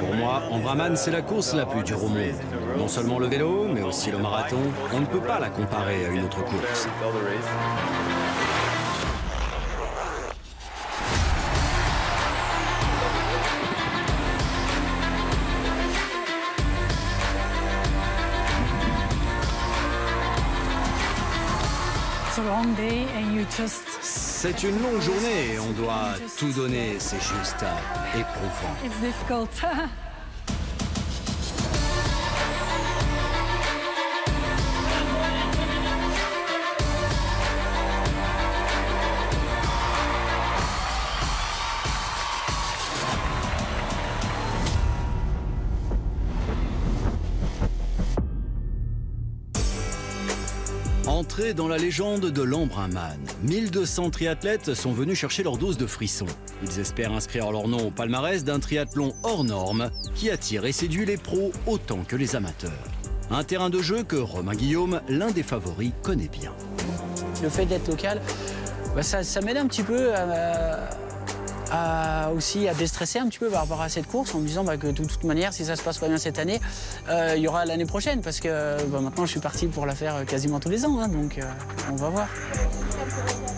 Pour moi, Ambraman, c'est la course la plus dure au monde. Non seulement le vélo, mais aussi le marathon. On ne peut pas la comparer à une autre course. C'est une longue journée. On doit tout donner, c'est juste éprouvant. Entrée dans la légende de l'Embrunman. 1200 triathlètes sont venus chercher leur dose de frissons. Ils espèrent inscrire leur nom au palmarès d'un triathlon hors norme qui attire et séduit les pros autant que les amateurs. Un terrain de jeu que Romain Guillaume, l'un des favoris, connaît bien. Le fait d'être local, bah, ça, ça m'aide un petit peu à, aussi à déstresser un petit peu par rapport à cette course en me disant bah, que de toute manière, si ça se passe pas bien cette année, euh, il y aura l'année prochaine parce que bah, maintenant je suis parti pour la faire quasiment tous les ans, hein, donc euh, on va voir.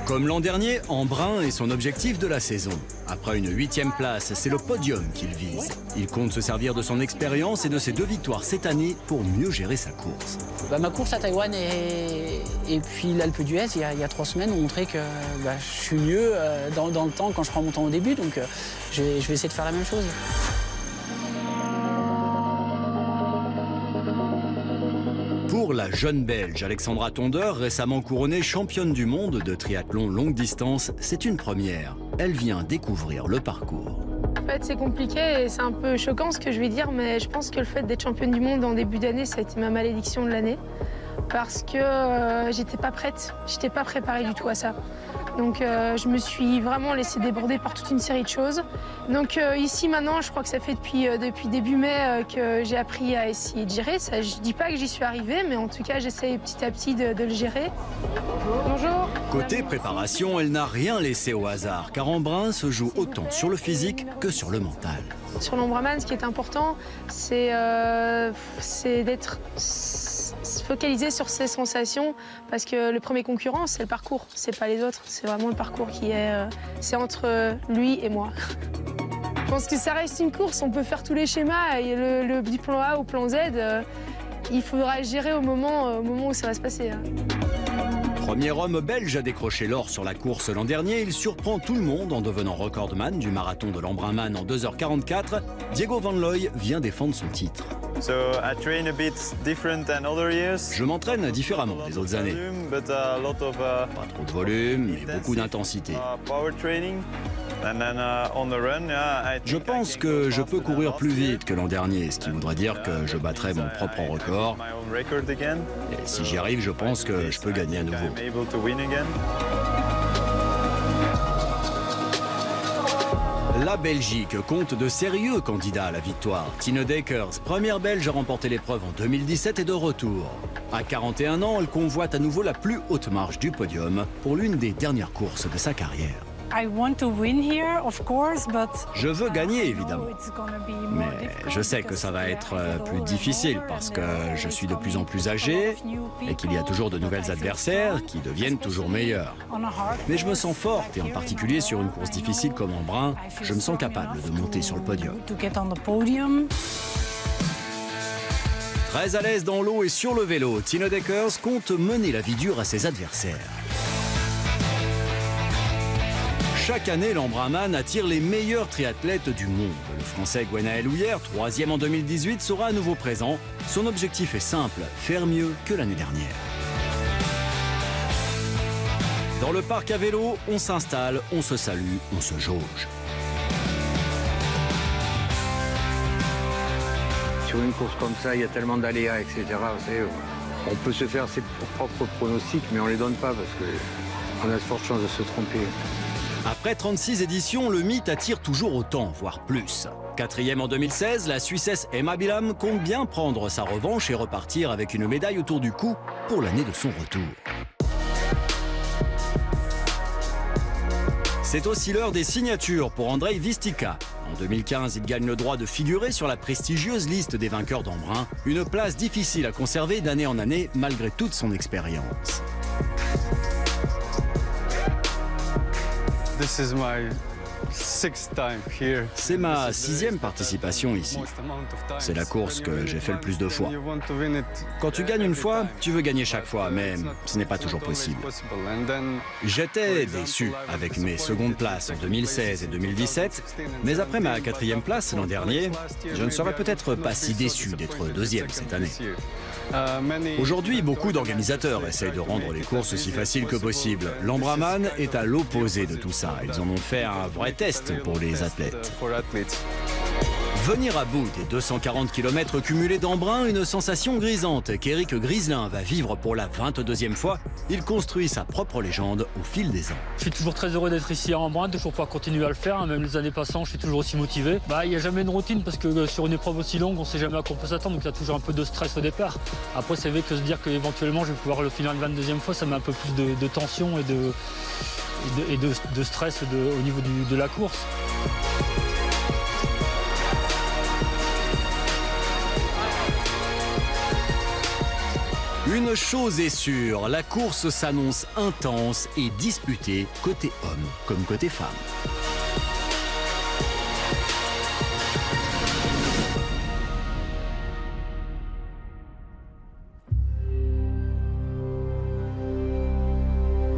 Comme l'an dernier, Embrun est son objectif de la saison. Après une huitième place, c'est le podium qu'il vise. Il compte se servir de son expérience et de ses deux victoires cette année pour mieux gérer sa course. Bah, ma course à Taïwan et, puis l'Alpe d'Huez, il, il y a trois semaines, ont montré que bah, je suis mieux euh, dans, le temps quand je prends mon temps au début, donc euh, je vais essayer de faire la même chose. La jeune Belge Alexandra Tondeur, récemment couronnée championne du monde de triathlon longue distance, c'est une première. Elle vient découvrir le parcours. En fait, c'est compliqué et c'est un peu choquant ce que je vais dire, mais je pense que le fait d'être championne du monde en début d'année, ça a été ma malédiction de l'année. Parce que euh, j'étais pas prête, j'étais pas préparée du tout à ça. Donc euh, je me suis vraiment laissée déborder par toute une série de choses. Donc euh, ici maintenant, je crois que ça fait depuis, euh, depuis début mai que j'ai appris à essayer de gérer. Ça, je dis pas que j'y suis arrivée, mais en tout cas, j'essaye petit à petit de, de le gérer. Bonjour. Côté préparation, elle n'a rien laissé au hasard, car Embrun se joue autant sur le physique que sur le mental. Sur l'ombraman, ce qui est important, c'est d'être s- s- focalisé sur ses sensations, parce que le premier concurrent, c'est le parcours, c'est pas les autres, c'est vraiment le parcours qui est, euh, c'est entre lui et moi. Je pense que ça reste une course, on peut faire tous les schémas, et le, le- plan A au plan Z, euh, il faudra gérer au moment, euh, au moment où ça va se passer. hein. Premier homme belge à décrocher l'or sur la course l'an dernier, il surprend tout le monde en devenant recordman du marathon de l'Embrunman en 2h44. Diego Van Looy vient défendre son titre. So I train a bit different than other years. Je m'entraîne différemment des autres années. Uh, Pas trop de volume, mais beaucoup d'intensité. uh, uh, Je pense que je peux courir plus vite que l'an dernier, ce qui voudrait dire que je battrai mon propre record. Et si j'y arrive, je pense que je peux gagner à nouveau. La Belgique compte de sérieux candidats à la victoire. Tine Dekers, première Belge à remporter l'épreuve en 2017, est de retour. À 41 ans, elle convoite à nouveau la plus haute marche du podium pour l'une des dernières courses de sa carrière. Je veux gagner, évidemment. more Mais je sais que ça va être euh, plus difficile parce que je is suis de plus en plus âgé et qu'il y a toujours de nouvelles adversaires qui deviennent toujours meilleurs. Mais je me sens forte et en particulier sur une course difficile comme en brun, je me sens capable de monter sur le podium. Très à l'aise dans l'eau et sur le vélo, Tino Deckers compte mener la vie dure à ses adversaires. Chaque année, l'Embraman attire les meilleurs triathlètes du monde. Le Français Gwenaël Houillère, troisième en 2018, sera à nouveau présent. Son objectif est simple, faire mieux que l'année dernière. Dans le parc à vélo, on s'installe, on se salue, on se jauge. Sur une course comme ça, il y a tellement d'aléas, etc. On peut se faire ses propres pronostics, mais on les donne pas parce que on a de fortes chances de se tromper. Après 36 éditions, le mythe attire toujours autant, voire plus. Quatrième en 2016, la Suissesse Emma Bilam compte bien prendre sa revanche et repartir avec une médaille autour du cou pour l'année de son retour. C'est aussi l'heure des signatures pour Andrei Vistika. En 2015, il gagne le droit de figurer sur la prestigieuse liste des vainqueurs d'Embrun, une place difficile à conserver d'année en année malgré toute son expérience. This is my C'est ma sixième participation ici. C'est la course que j'ai fait le plus de fois. Quand tu gagnes une fois, tu veux gagner chaque fois, mais ce n'est pas toujours possible. J'étais déçu avec mes secondes places en 2016 et 2017, mais après ma quatrième place l'an dernier, je ne serais peut-être pas si déçu d'être deuxième cette année. Aujourd'hui, beaucoup d'organisateurs essayent de rendre les courses aussi faciles que possible. L'Embraman est à l'opposé de tout ça. Ils en ont fait un vrai test pour les athlètes. Venir à bout des 240 km cumulés d'Embrun, une sensation grisante qu'Éric Griselin va vivre pour la 22e fois. Il construit sa propre légende au fil des ans. Je suis toujours très heureux d'être ici à Embrun, toujours pouvoir continuer à le faire. Même les années passant, je suis toujours aussi motivé. Bah, il n'y a jamais une routine parce que euh, sur une épreuve aussi longue, on ne sait jamais à quoi on peut s'attendre. Donc il y a toujours un peu de stress au départ. Après, c'est vrai que se dire qu'éventuellement je vais pouvoir le finir une 22e fois, ça met un peu plus de, tension de, et de, stress au niveau de la course. Une chose est sûre, la course s'annonce intense et disputée côté homme comme côté femme.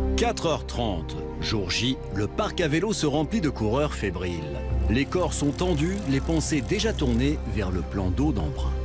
« 4h30, jour J, le parc à vélo se remplit de coureurs fébriles. Les corps sont tendus, les pensées déjà tournées vers le plan d'eau d'emprunt.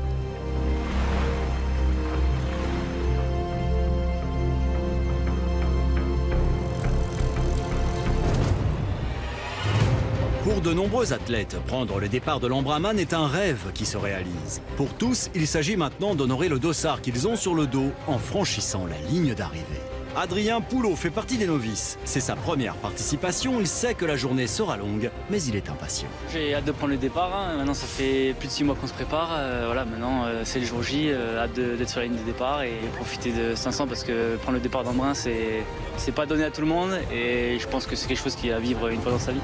Pour de nombreux athlètes, prendre le départ de l'Embraman est un rêve qui se réalise. Pour tous, il s'agit maintenant d'honorer le dossard qu'ils ont sur le dos en franchissant la ligne d'arrivée. Adrien Poulot fait partie des novices. C'est sa première participation. Il sait que la journée sera longue, mais il est impatient. J'ai hâte de prendre le départ. Hein. Maintenant, ça fait plus de six mois qu'on se prépare. Euh, voilà, maintenant, euh, c'est le jour J. Euh, hâte d'être sur la ligne de départ et profiter de 500 parce que prendre le départ d'Embrun, c'est pas donné à tout le monde. Et je pense que c'est quelque chose qui à vivre une fois dans sa vie.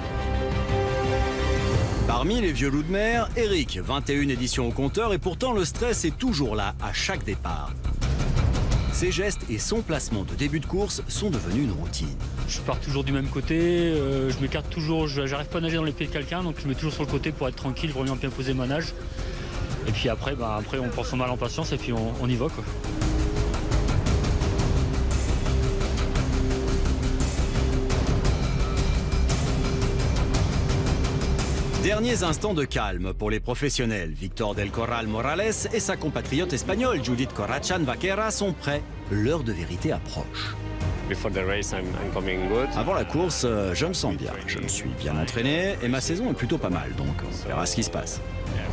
Parmi les vieux loups de mer, Eric, 21 éditions au compteur et pourtant le stress est toujours là à chaque départ. Ses gestes et son placement de début de course sont devenus une routine. Je pars toujours du même côté, euh, je m'écarte toujours, j'arrive pas à nager dans les pieds de quelqu'un, donc je me mets toujours sur le côté pour être tranquille, vraiment bien poser ma nage. Et puis après, bah, après on prend son mal en patience et puis on, on y va. Quoi. Derniers instants de calme pour les professionnels. Victor del Corral Morales et sa compatriote espagnole Judith Corrachan Vaquera sont prêts. L'heure de vérité approche. Avant la course, euh, je me sens bien. Je me suis bien entraîné et ma saison est plutôt pas mal, donc on verra ce qui se passe.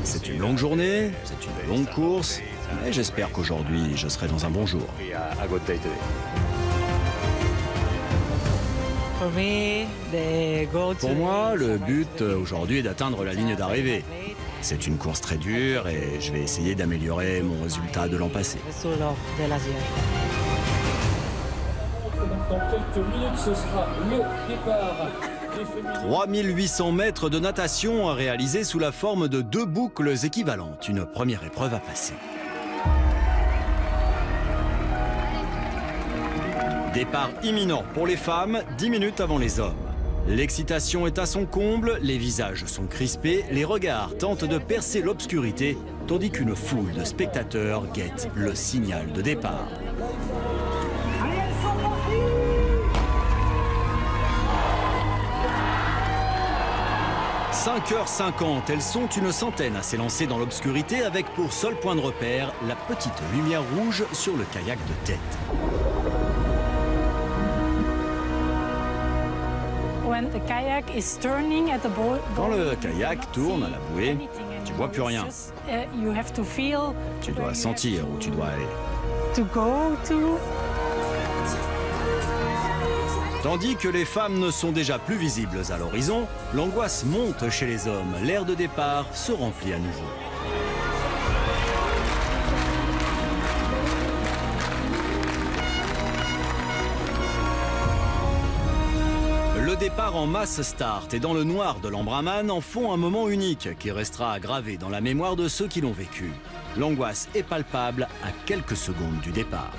C'est une longue journée, c'est une longue course, mais j'espère qu'aujourd'hui je serai dans un bon jour. Pour moi, le but euh, aujourd'hui est d'atteindre la ligne d'arrivée. C'est une course très dure et je vais essayer d'améliorer mon résultat de l'an passé. 3800 mètres de natation à réaliser sous la forme de deux boucles équivalentes. Une première épreuve à passer. Départ imminent pour les femmes, 10 minutes avant les hommes. L'excitation est à son comble, les visages sont crispés, les regards tentent de percer l'obscurité, tandis qu'une foule de spectateurs guette le signal de départ. « 5h50, elles sont une centaine à s'élancer dans l'obscurité avec pour seul point de repère la petite lumière rouge sur le kayak de tête. Quand le kayak tourne à la bouée, tu vois plus rien. Uh, tu dois sentir où tu dois aller. Tandis que les femmes ne sont déjà plus visibles à l'horizon, l'angoisse monte chez les hommes. L'air de départ se remplit à nouveau. Départ en mass start et dans le noir de l'Embraman en font un moment unique qui restera gravé dans la mémoire de ceux qui l'ont vécu. L'angoisse est palpable à quelques secondes du départ.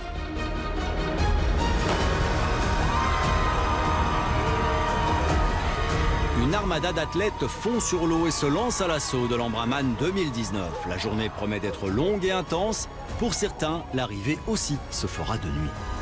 Une armada d'athlètes fond sur l'eau et se lance à l'assaut de l'Embraman 2019. La journée promet d'être longue et intense. Pour certains, l'arrivée aussi se fera de nuit.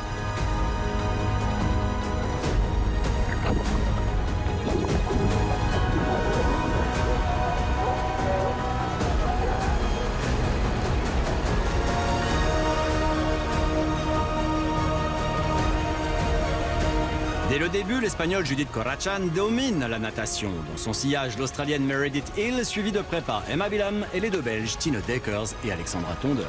Début, l'Espagnol Judith Corrachan domine la natation. Dans son sillage, l'Australienne Meredith Hill, suivie de près par Emma Bilham et les deux Belges Tine Deckers et Alexandra Tondeur.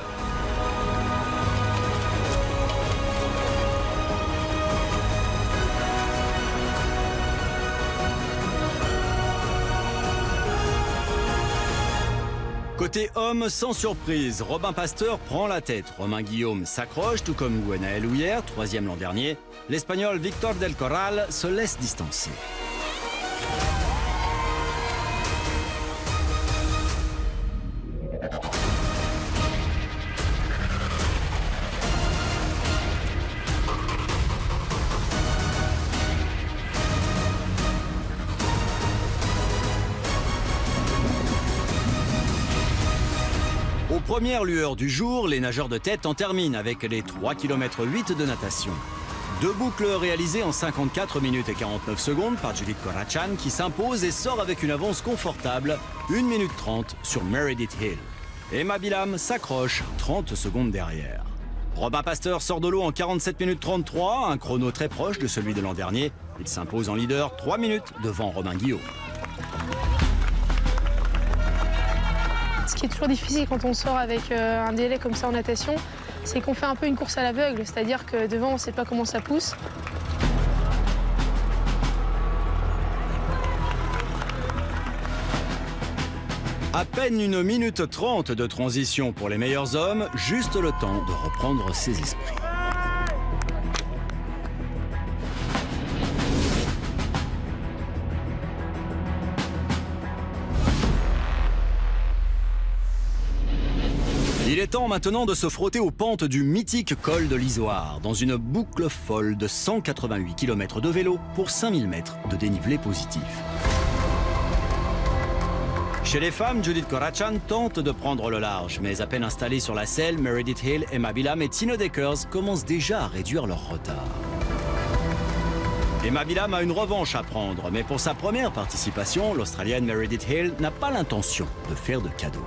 Côté homme, sans surprise, Robin Pasteur prend la tête. Romain Guillaume s'accroche, tout comme Gwenaël Houillère, troisième l'an dernier. L'Espagnol Victor Del Corral se laisse distancer. Aux premières lueurs du jour, les nageurs de tête en terminent avec les 3 km 8 de natation. Deux boucles réalisées en 54 minutes et 49 secondes par Judith Corrachan qui s'impose et sort avec une avance confortable, 1 minute 30 sur Meredith Hill. Emma Bilham s'accroche 30 secondes derrière. Robin Pasteur sort de l'eau en 47 minutes 33, un chrono très proche de celui de l'an dernier. Il s'impose en leader 3 minutes devant Robin Guillaume. Qui est toujours difficile quand on sort avec euh, un délai comme ça en natation, c'est qu'on fait un peu une course à l'aveugle, c'est-à-dire que devant on ne sait pas comment ça pousse. À peine une minute trente de transition pour les meilleurs hommes, juste le temps de reprendre ses esprits. Est temps maintenant de se frotter aux pentes du mythique col de l'Isoire, dans une boucle folle de 188 km de vélo pour 5000 mètres de dénivelé positif. Chez les femmes, Judith Corrachan tente de prendre le large, mais à peine installée sur la selle, Meredith Hill, Emma Bilham et Tino Deckers commencent déjà à réduire leur retard. Emma Bilham a une revanche à prendre, mais pour sa première participation, l'Australienne Meredith Hill n'a pas l'intention de faire de cadeau.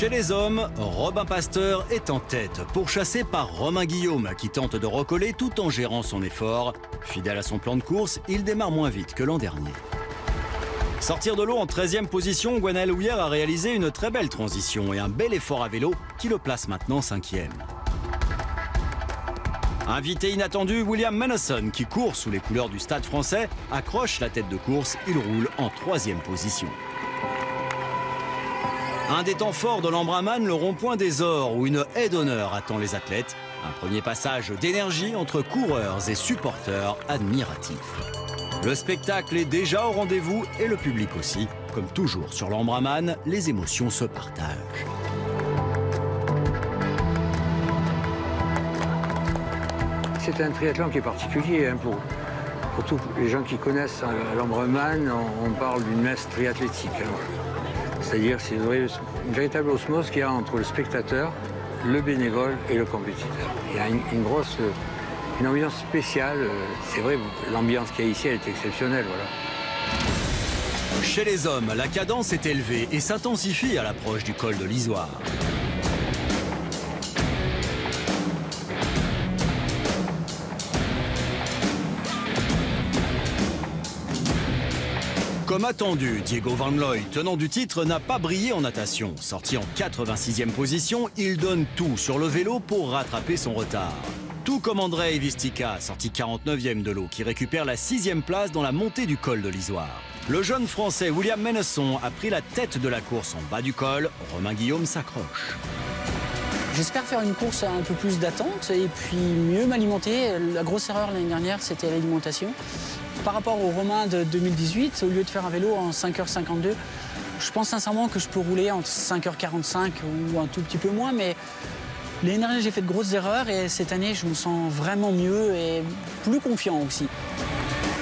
Chez les hommes, Robin Pasteur est en tête, pourchassé par Romain Guillaume, qui tente de recoller tout en gérant son effort. Fidèle à son plan de course, il démarre moins vite que l'an dernier. Sortir de l'eau en 13e position, Gwenaël Houillère a réalisé une très belle transition et un bel effort à vélo qui le place maintenant 5e. Invité inattendu, William Menasson, qui court sous les couleurs du stade français, accroche la tête de course, il roule en 3e position. Un des temps forts de l'Embraman, le rond-point des Ors, où une haie d'honneur attend les athlètes. Un premier passage d'énergie entre coureurs et supporters admiratifs. Le spectacle est déjà au rendez-vous et le public aussi. Comme toujours sur l'Embraman, les émotions se partagent. C'est un triathlon qui est particulier hein, pour, tous les gens qui connaissent l'Ambreman. On, on parle d'une messe triathlétique. hein. C'est-à-dire c'est une, véritable osmose qu'il y a entre le spectateur, le bénévole et le compétiteur. Il y a une, grosse, une ambiance spéciale. euh, C'est vrai, l'ambiance qu'il y a ici, elle est exceptionnelle. Voilà. Chez les hommes, la cadence est élevée et s'intensifie à l'approche du col de l'Isoire. Comme attendu, Diego Van Looy, tenant du titre, n'a pas brillé en natation. Sorti en 86e position, il donne tout sur le vélo pour rattraper son retard. Tout comme Andrei Vistika, sorti 49e de l'eau, qui récupère la sixième place dans la montée du col de l'Isoire. Le jeune Français William Menesson a pris la tête de la course en bas du col. Romain Guillaume s'accroche. J'espère faire une course un peu plus d'attente et puis mieux m'alimenter. La grosse erreur l'année dernière, c'était l'alimentation. Par rapport au Romain de 2018, au lieu de faire un vélo en 5h52, je pense sincèrement que je peux rouler entre 5h45 ou un tout petit peu moins, mais l'année dernière, j'ai fait de grosses erreurs et cette année, je me sens vraiment mieux et plus confiant aussi.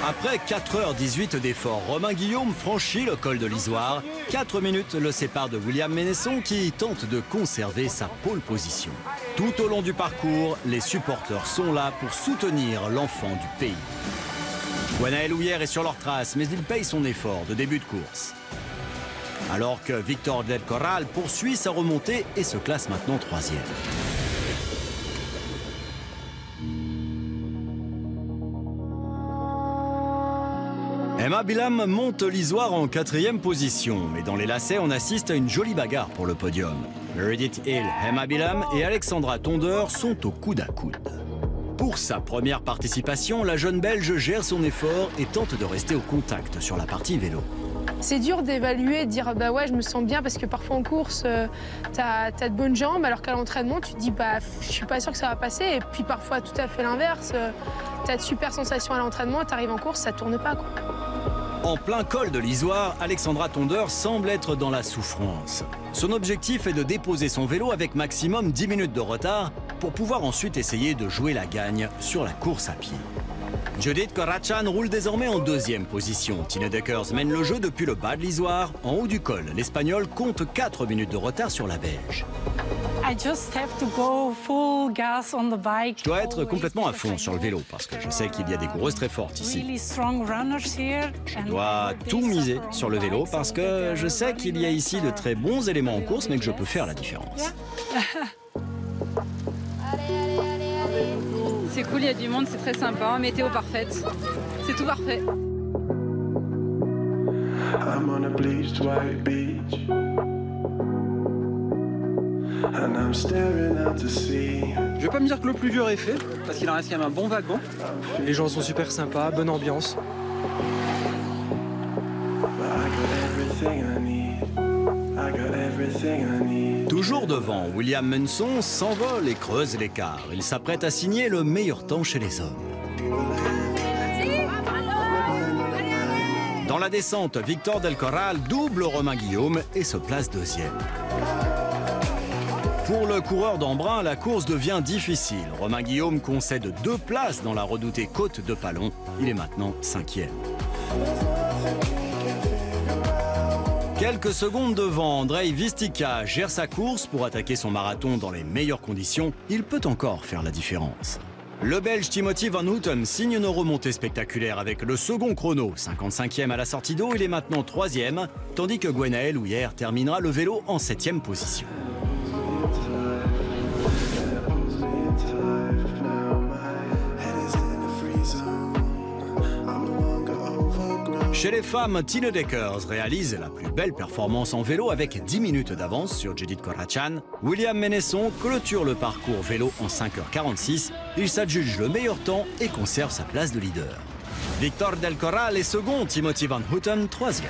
Après 4h18 d'effort, Romain Guillaume franchit le col de l'Isoire. 4 minutes le séparent de William Ménesson qui tente de conserver sa pole position. Tout au long du parcours, les supporters sont là pour soutenir l'enfant du pays. Gwenaël Houillère est sur leur trace, mais il paye son effort de début de course. Alors que Victor Del Corral poursuit sa remontée et se classe maintenant troisième. Emma Bilham monte l'Isoire en quatrième position, mais dans les lacets, on assiste à une jolie bagarre pour le podium. Meredith Hill, Emma Bilham et Alexandra Tondeur sont au coude à coude. Pour sa première participation, la jeune Belge gère son effort et tente de rester au contact sur la partie vélo. C'est dur d'évaluer, de dire bah ouais, je me sens bien parce que parfois en course, euh, t'as as de bonnes jambes, alors qu'à l'entraînement, tu te dis bah je suis pas sûr que ça va passer. Et puis parfois tout à fait l'inverse, euh, t'as de super sensations à l'entraînement, t'arrives en course, ça tourne pas quoi. En plein col de l'Isoire, Alexandra Tondeur semble être dans la souffrance. Son objectif est de déposer son vélo avec maximum 10 minutes de retard pour pouvoir ensuite essayer de jouer la gagne sur la course à pied. Judith Korachan roule désormais en deuxième position. Tina Deckers mène le jeu depuis le bas de l'Isoire. En haut du col, l'Espagnol compte 4 minutes de retard sur la Belge. Je dois être complètement à fond sur le vélo parce que je sais qu'il y a des coureuses très fortes ici. Je dois tout miser sur le vélo parce que je sais qu'il y a ici de très bons éléments en course mais que je peux faire la différence. C'est cool, il y a du monde, c'est très sympa. Météo parfaite. C'est tout parfait. I'm on a bleached white beach. And I'm staring out to sea. Je vais pas me dire que le plus dur est fait, parce qu'il en reste quand même un bon wagon. Les gens sont super sympas, bonne ambiance. But I got everything I need. I got everything I devant, William Munson s'envole et creuse l'écart. Il s'apprête à signer le meilleur temps chez les hommes. Dans la descente, Victor Del Corral double Romain Guillaume et se place deuxième. Pour le coureur d'Embrun, la course devient difficile. Romain Guillaume concède deux places dans la redoutée côte de Palon. Il est maintenant cinquième. Quelques secondes devant, Andrei Vistika gère sa course pour attaquer son marathon dans les meilleures conditions. Il peut encore faire la différence. Le Belge Timothy Van Houten signe une remontée spectaculaire avec le second chrono. 55e à la sortie d'eau, il est maintenant troisième, tandis que Gwenaël Houillère terminera le vélo en septième position. Chez les femmes, Tine Deckers réalise la plus belle performance en vélo avec 10 minutes d'avance sur Judith Korachan. William Menesson clôture le parcours vélo en 5h46. Il s'adjuge le meilleur temps et conserve sa place de leader. Victor Del Corral est second, Timothy Van Houten troisième.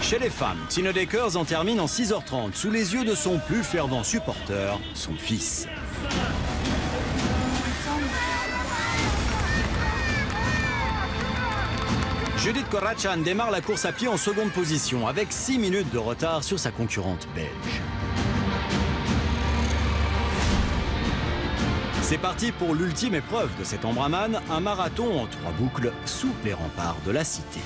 Chez les femmes, Tine Deckers en termine en 6h30 sous les yeux de son plus fervent supporter, son fils. Judith Korachan démarre la course à pied en seconde position avec 6 minutes de retard sur sa concurrente belge. C'est parti pour l'ultime épreuve de cet Embraman, un marathon en trois boucles sous les remparts de la cité.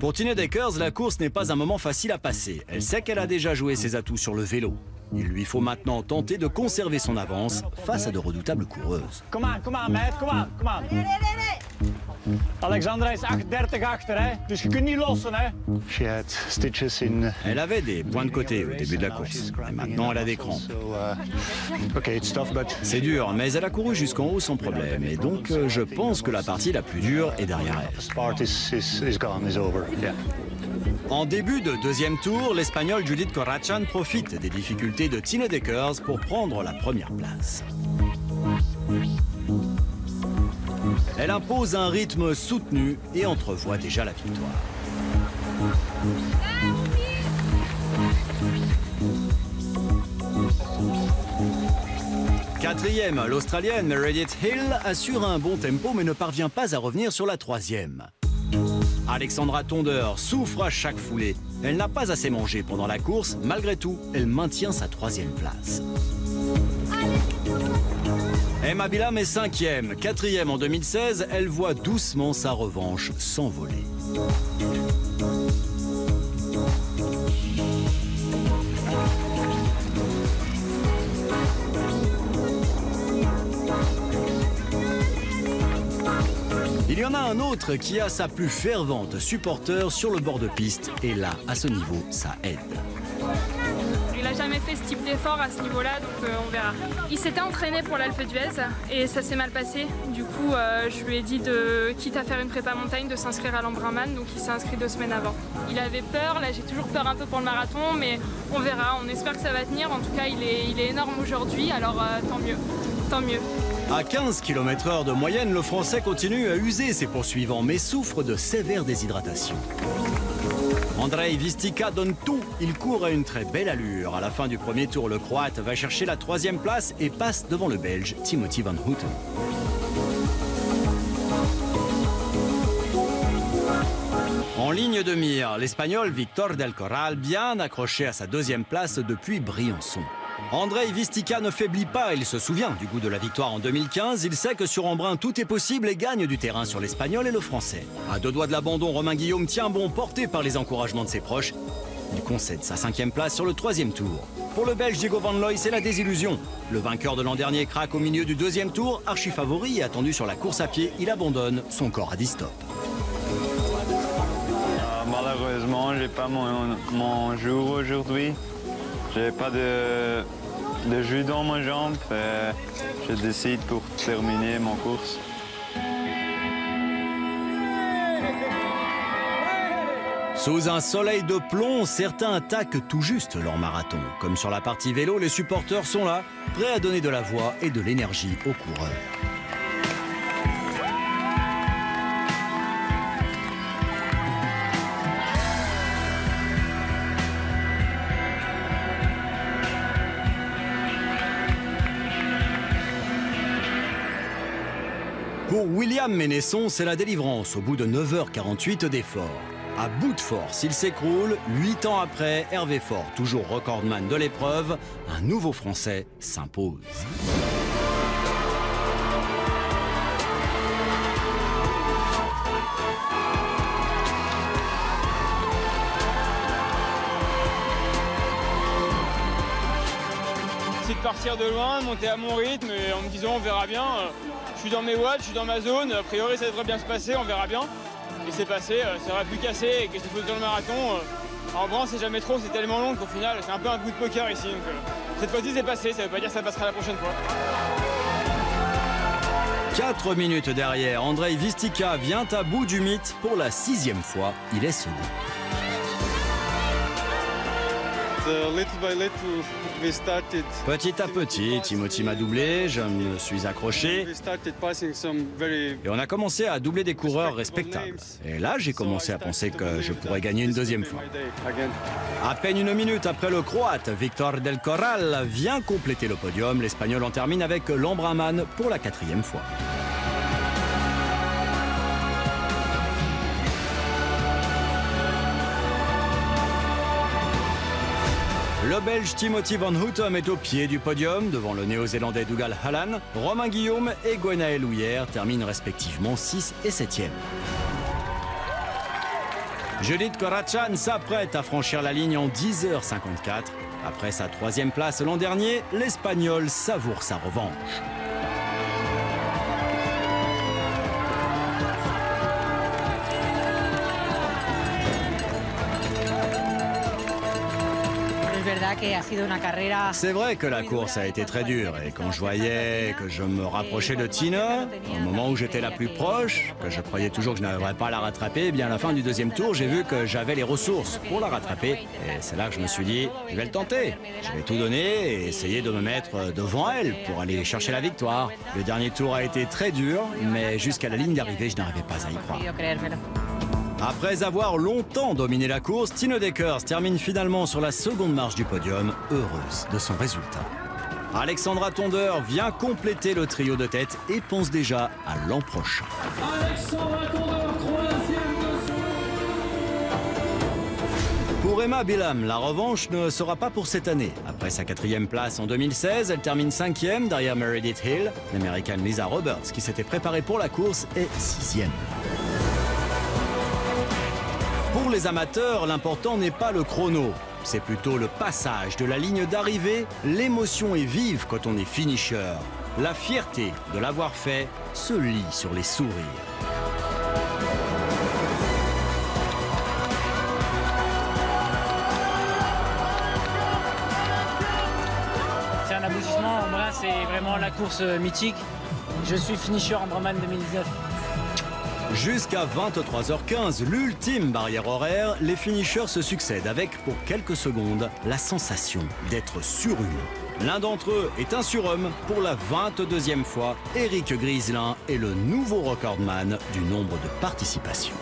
Pour Tina Deckers, la course n'est pas un moment facile à passer. Elle sait qu'elle a déjà joué ses atouts sur le vélo. Il lui faut maintenant tenter de conserver son avance face à de redoutables coureuses. Come on, come on, Matt, come on, come on. Alexandra is 38 achter, hè? dus je kunt niet lossen. Hè? She had stitches in. Elle avait des points de côté au début de la course. Et maintenant, elle a des crampes. But C'est dur, mais elle a couru jusqu'en haut sans problème. Et donc, euh, je pense que la partie la plus dure est derrière elle. En début de deuxième tour, l'Espagnol Judith Corrachan profite des difficultés de Tine Deckers pour prendre la première place. Elle impose un rythme soutenu et entrevoit déjà la victoire. Quatrième, l'Australienne Meredith Hill assure un bon tempo mais ne parvient pas à revenir sur la troisième. Alexandra Tonder souffre à chaque foulée. Elle n'a pas assez mangé pendant la course. Malgré tout, elle maintient sa troisième place. Emma Bilam est cinquième. Quatrième en 2016, elle voit doucement sa revanche s'envoler. Il y en a un autre qui a sa plus fervente supporter sur le bord de piste. Et là, à ce niveau, ça aide. Ce type d'effort à ce niveau-là, donc euh, on verra. Il s'était entraîné pour l'Alpe d'Huez et ça s'est mal passé. Du coup, euh, je lui ai dit de, quitte à faire une prépa montagne, de s'inscrire à l'Embrunman, donc il s'est inscrit deux semaines avant. Il avait peur, là j'ai toujours peur un peu pour le marathon, mais on verra. On espère que ça va tenir. En tout cas, il est, il est énorme aujourd'hui, alors euh, tant mieux, tant mieux. À 15 km heure de moyenne, le Français continue à user ses poursuivants, mais souffre de sévère déshydratation. Andrei Vistika donne tout. Il court à une très belle allure. À la fin du premier tour, le Croate va chercher la troisième place et passe devant le Belge Timothy Van Houten. En ligne de mire, l'Espagnol Victor Del Corral, bien accroché à sa deuxième place depuis Briançon. Andrei Vistika ne faiblit pas, il se souvient du goût de la victoire en 2015. Il sait que sur Embrun tout est possible et gagne du terrain sur l'Espagnol et le Français. À deux doigts de l'abandon, Romain Guillaume tient bon, porté par les encouragements de ses proches. Il concède sa cinquième place sur le troisième tour. Pour le Belge Diego Van Looy, c'est la désillusion. Le vainqueur de l'an dernier craque au milieu du deuxième tour. Archi favori et attendu sur la course à pied, il abandonne. Son corps a dit stop. Ah, malheureusement, j'ai pas mon, mon jour aujourd'hui. J'ai pas de, de jus dans ma jambe. je décide pour terminer mon course. Sous un soleil de plomb, certains attaquent tout juste leur marathon. Comme sur la partie vélo, les supporters sont là, prêts à donner de la voix et de l'énergie aux coureurs. William Ménesson, c'est la délivrance au bout de 9h48 d'efforts. À bout de force, il s'écroule. Huit ans après, Hervé Fort, toujours recordman de l'épreuve, un nouveau Français s'impose. De partir de loin, monter à mon rythme en me disant on verra bien. Je suis dans mes watts, je suis dans ma zone, a priori ça devrait bien se passer, on verra bien. Et c'est passé, euh, ça aurait pu casser et qu'est-ce qu'il faut dire le marathon euh, En bras c'est jamais trop, c'est tellement long qu'au final c'est un peu un coup de poker ici. Donc, euh, cette fois-ci c'est passé, ça veut pas dire que ça passera la prochaine fois. 4 minutes derrière, Andrei Vistika vient à bout du mythe pour la sixième fois. Il est second. Petit à petit, Timothy m'a doublé, je me suis accroché et on a commencé à doubler des coureurs respectables. Et là, j'ai commencé à penser que je pourrais gagner une deuxième fois. À peine une minute après le Croate, Victor Del Corral vient compléter le podium. L'Espagnol en termine avec l'Embraman pour la quatrième fois. Le Belge Timothy Van Houten est au pied du podium devant le Néo-Zélandais Dougal Hallan. Romain Guillaume et Gwenaël Houillère terminent respectivement 6 et 7e. Judith Korachan s'apprête à franchir la ligne en 10h54. Après sa troisième place l'an dernier, l'Espagnol savoure sa revanche. C'est vrai que la course a été très dure et quand je voyais que je me rapprochais de Tina, au moment où j'étais la plus proche, que je croyais toujours que je n'arriverais pas à la rattraper, eh bien à la fin du deuxième tour, j'ai vu que j'avais les ressources pour la rattraper et c'est là que je me suis dit, je vais le tenter. Je vais tout donner et essayer de me mettre devant elle pour aller chercher la victoire. Le dernier tour a été très dur, mais jusqu'à la ligne d'arrivée, je n'arrivais pas à y croire. Après avoir longtemps dominé la course, Tine Deckers termine finalement sur la seconde marche du podium, heureuse de son résultat. Alexandra Tonder vient compléter le trio de tête et pense déjà à l'an prochain. Pour Emma Bilham, la revanche ne sera pas pour cette année. Après sa quatrième place en 2016, elle termine cinquième derrière Meredith Hill. L'américaine Lisa Roberts, qui s'était préparée pour la course, est sixième. Pour les amateurs, l'important n'est pas le chrono, c'est plutôt le passage de la ligne d'arrivée. L'émotion est vive quand on est finisher. La fierté de l'avoir fait se lit sur les sourires. C'est un aboutissement. En c'est vraiment la course mythique. Je suis finisher en Brabant 2019. Jusqu'à 23h15, l'ultime barrière horaire, les finishers se succèdent avec, pour quelques secondes, la sensation d'être surhumain. L'un d'entre eux est un surhomme pour la 22e fois. Eric Griselin est le nouveau recordman du nombre de participations.